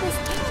this